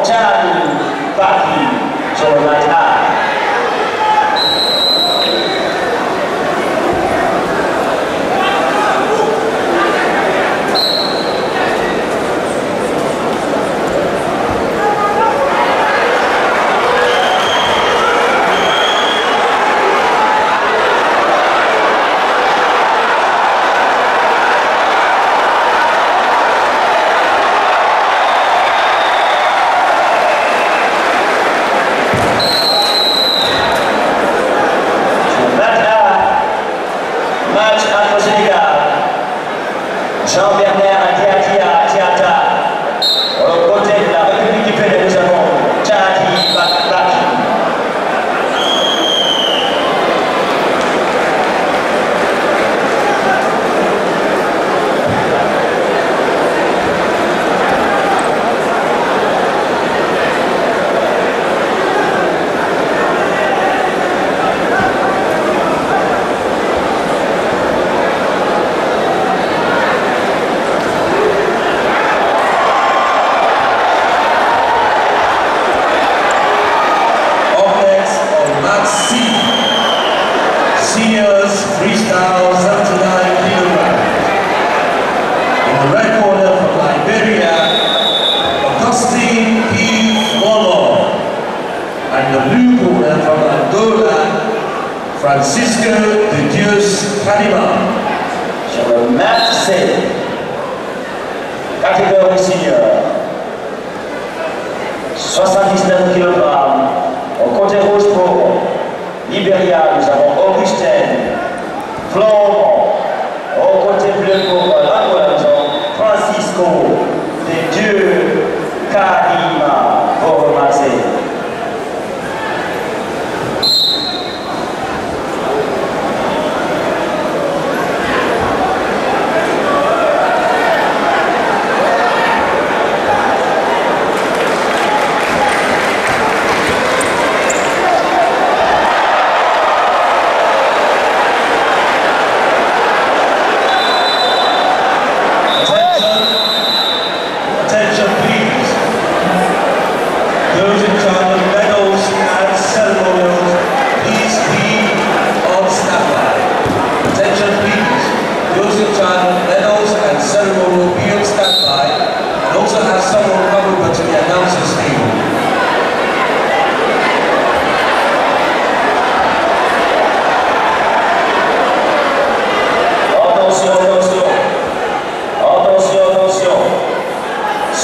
mortality, back So the red corner from Liberia, Augustine P. Molo, and the blue corner from Angola, Francisco de Dios Canima. Shall we match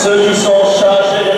ceux qui sont chargés